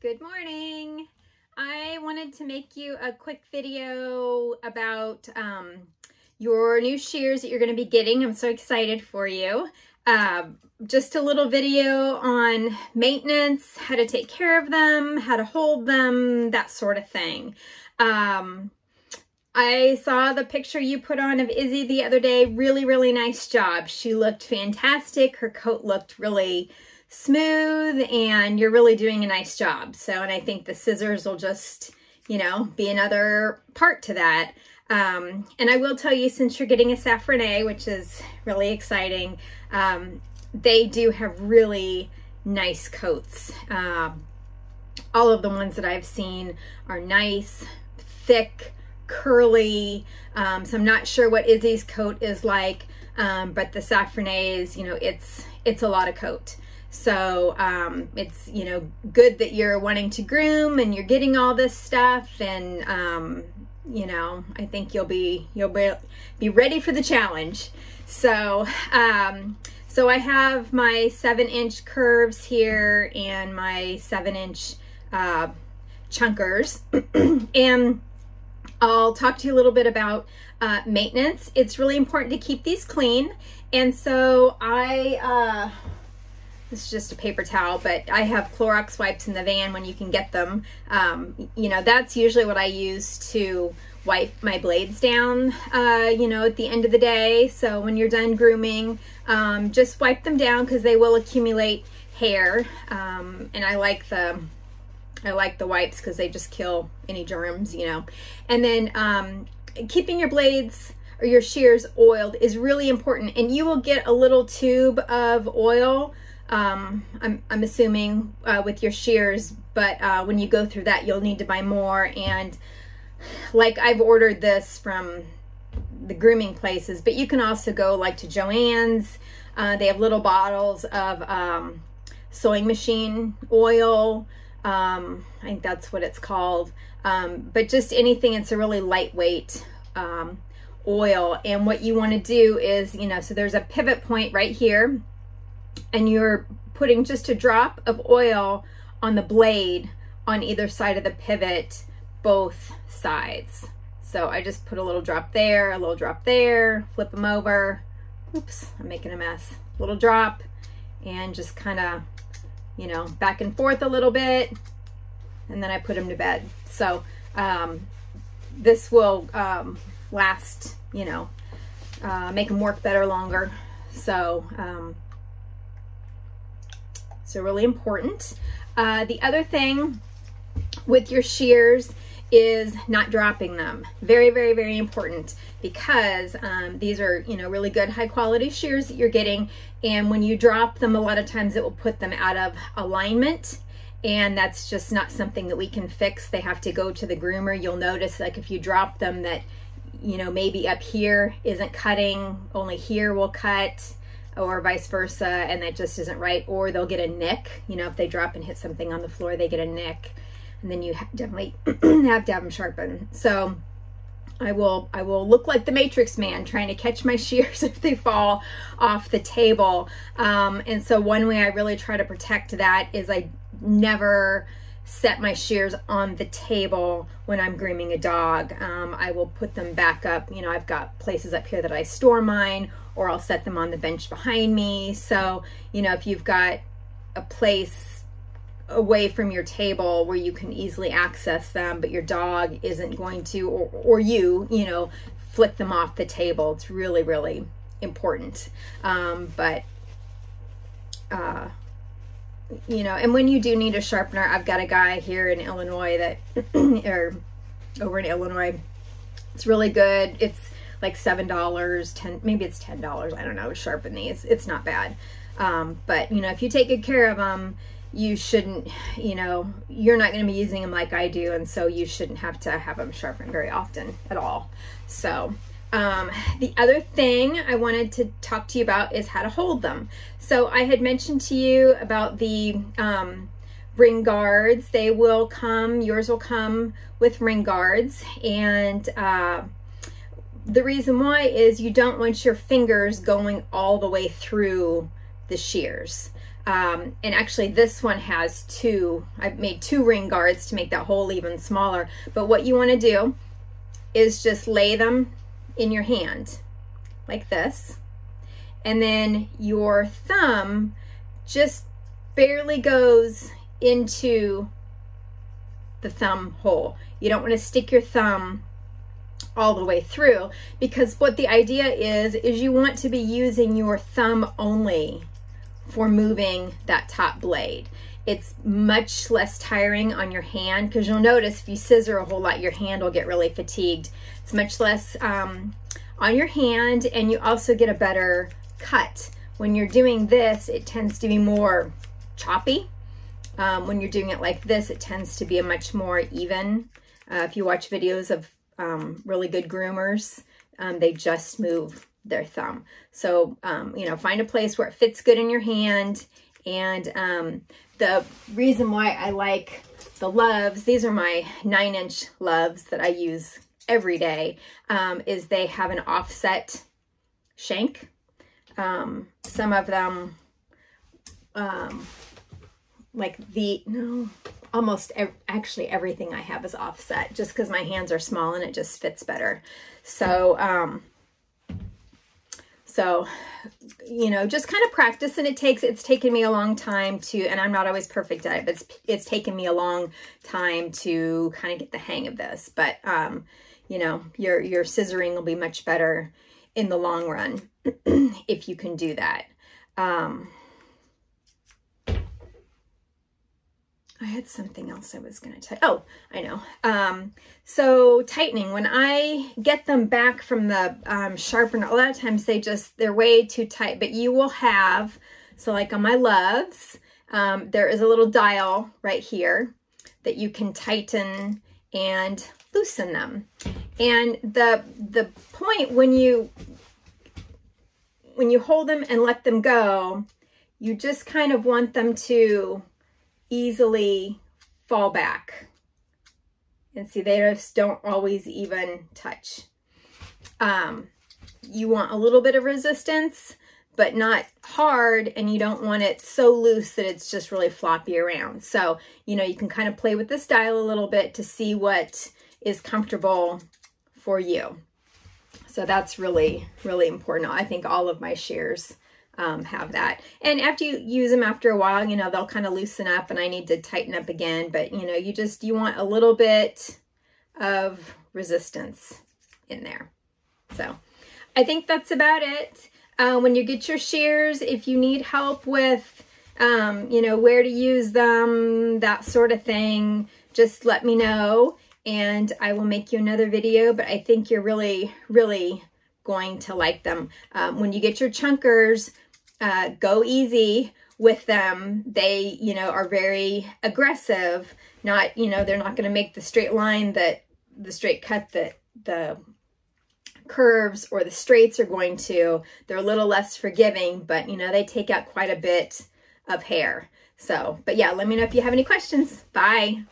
Good morning. I wanted to make you a quick video about um, your new shears that you're going to be getting. I'm so excited for you. Uh, just a little video on maintenance, how to take care of them, how to hold them, that sort of thing. Um, I saw the picture you put on of Izzy the other day. Really, really nice job. She looked fantastic. Her coat looked really smooth and you're really doing a nice job. So, and I think the scissors will just, you know, be another part to that. Um, and I will tell you, since you're getting a Safranais, which is really exciting, um, they do have really nice coats. Um, all of the ones that I've seen are nice, thick, curly. Um, so I'm not sure what Izzy's coat is like, um, but the Safranais, you know, it's it's a lot of coat. So um, it's, you know, good that you're wanting to groom and you're getting all this stuff. And, um, you know, I think you'll be, you'll be, be ready for the challenge. So, um, so I have my seven inch curves here and my seven inch, uh, chunkers. and I'll talk to you a little bit about uh, maintenance. It's really important to keep these clean. And so I, uh, is just a paper towel, but I have Clorox wipes in the van when you can get them. Um, you know, that's usually what I use to wipe my blades down, uh, you know, at the end of the day. So when you're done grooming, um, just wipe them down because they will accumulate hair. Um, and I like the, I like the wipes because they just kill any germs, you know. And then um, keeping your blades or your shears oiled is really important. And you will get a little tube of oil um, I'm, I'm assuming uh, with your shears, but uh, when you go through that, you'll need to buy more. And like I've ordered this from the grooming places, but you can also go like to Joann's. Uh, they have little bottles of um, sewing machine oil. Um, I think that's what it's called. Um, but just anything, it's a really lightweight um, oil. And what you want to do is, you know, so there's a pivot point right here and you're putting just a drop of oil on the blade on either side of the pivot, both sides. So I just put a little drop there, a little drop there, flip them over. Oops, I'm making a mess. Little drop and just kind of, you know, back and forth a little bit. And then I put them to bed. So um, this will um, last, you know, uh, make them work better longer. So um, so really important. Uh, the other thing with your shears is not dropping them. Very, very, very important because um, these are, you know, really good high quality shears that you're getting. And when you drop them, a lot of times it will put them out of alignment. And that's just not something that we can fix. They have to go to the groomer. You'll notice like if you drop them that, you know, maybe up here isn't cutting, only here will cut or vice versa and that just isn't right. Or they'll get a nick you know if they drop and hit something on the floor they get a nick. And then you definitely have to have them sharpen. so I will I will look like the Matrix man trying to catch my shears if they fall off the table. Um, and so one way I really try to protect that is I never set my shears on the table when I'm grooming a dog. Um, I will put them back up. You know, I've got places up here that I store mine or I'll set them on the bench behind me. So, you know, if you've got a place away from your table where you can easily access them, but your dog isn't going to, or, or you, you know, flick them off the table. It's really, really important. Um, but, uh, you know, and when you do need a sharpener, I've got a guy here in Illinois that, or over in Illinois, it's really good. It's like seven dollars, ten maybe it's ten dollars. I don't know. Sharpen these. It's not bad. Um, but you know, if you take good care of them, you shouldn't. You know, you're not going to be using them like I do, and so you shouldn't have to have them sharpened very often at all. So. Um, the other thing I wanted to talk to you about is how to hold them. So I had mentioned to you about the um, ring guards. They will come, yours will come with ring guards. And uh, the reason why is you don't want your fingers going all the way through the shears. Um, and actually this one has two, I've made two ring guards to make that hole even smaller. But what you wanna do is just lay them in your hand like this. And then your thumb just barely goes into the thumb hole. You don't want to stick your thumb all the way through because what the idea is, is you want to be using your thumb only for moving that top blade. It's much less tiring on your hand because you'll notice if you scissor a whole lot, your hand will get really fatigued. It's much less um, on your hand and you also get a better cut. When you're doing this, it tends to be more choppy. Um, when you're doing it like this, it tends to be a much more even. Uh, if you watch videos of um, really good groomers, um, they just move their thumb. So, um, you know, find a place where it fits good in your hand. And um, the reason why I like the loves, these are my nine inch loves that I use every day, um, is they have an offset shank. Um, some of them, um, like the, no, almost ev actually everything I have is offset just because my hands are small and it just fits better. So, um, so, you know, just kind of practice and it takes, it's taken me a long time to, and I'm not always perfect at it, but it's, it's taken me a long time to kind of get the hang of this. But, um, you know, your, your scissoring will be much better in the long run if you can do that. Um, I had something else I was going to tell. Oh, I know. Um, so tightening, when I get them back from the um, sharpener, a lot of times they just, they're way too tight, but you will have, so like on my loves, um, there is a little dial right here that you can tighten and loosen them. And the, the point when you, when you hold them and let them go, you just kind of want them to easily fall back. And see, they just don't always even touch. Um, you want a little bit of resistance, but not hard, and you don't want it so loose that it's just really floppy around. So, you know, you can kind of play with the style a little bit to see what is comfortable for you. So that's really, really important. I think all of my shears um, have that. And after you use them after a while, you know, they'll kind of loosen up and I need to tighten up again. But, you know, you just, you want a little bit of resistance in there. So I think that's about it. Uh, when you get your shears, if you need help with, um, you know, where to use them, that sort of thing, just let me know and I will make you another video. But I think you're really, really going to like them. Um, when you get your chunkers, uh, go easy with them. They, you know, are very aggressive. Not, you know, they're not going to make the straight line that the straight cut that the curves or the straights are going to. They're a little less forgiving, but, you know, they take out quite a bit of hair. So, but yeah, let me know if you have any questions. Bye.